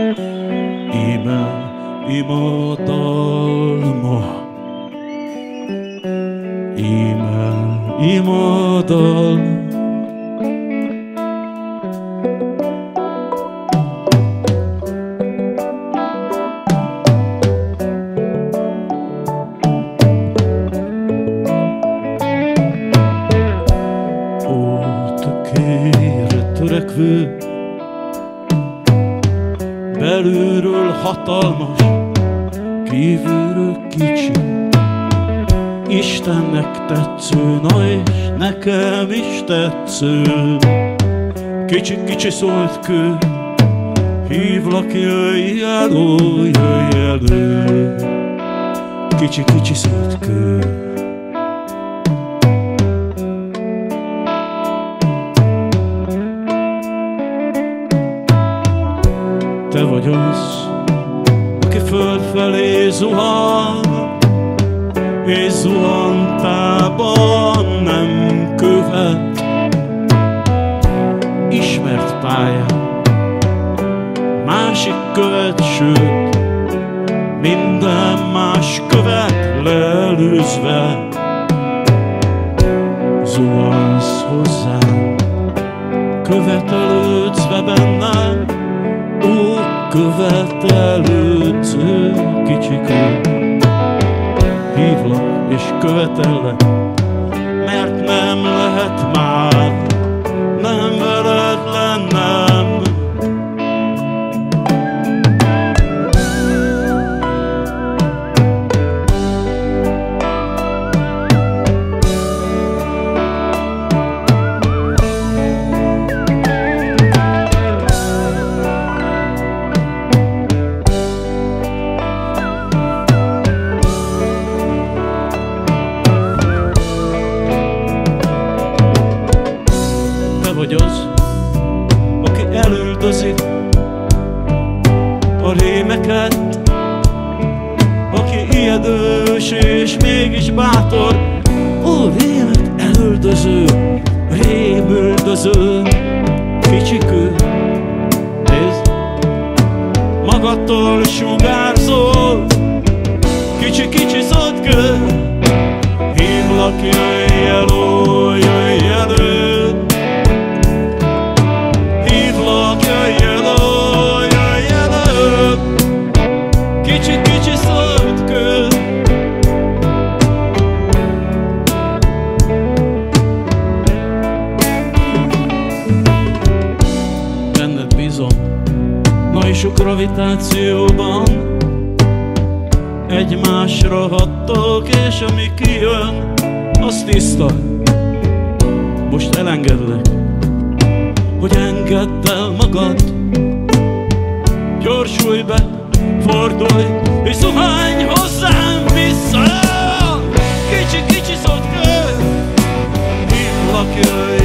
今妹も。今妹もトラック。Belülről hatalmas, kívülről kicsi. Istennek tetsző, na és nekem is tetsző. Kicsi-kicsi szólt kő, hívlak, jöjj elő, jöjj elő. Kicsi-kicsi szólt kő. És zuhantában nem követ. Ismert pályán, másik követ, sőt, minden más követ leelőzve. Zuhansz hozzám, követelődve bennem, Ó, követelődző kicsikő Hívlak és követellek Mert nem lehet már vagy az, aki elüldözi a rémeket, aki ijedős és mégis bátor, ó, rémet elüldöző, rémüldöző, kicsikő, nézd, magadtól sugárzol, kicsi-kicsi szottkő, hívlak, jöjj gravitációban Egymásra hattok És ami kijön Az tiszta. Most elengedlek hogy engedd el magad. Gyorsulj be, fordulj, és zuhánj hozzám vissza. Kicsi-kicsi szólt kő Hívlak, jöjj